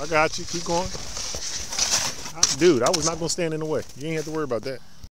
I got you. Keep going. Dude, I was not going to stand in the way. You ain't have to worry about that.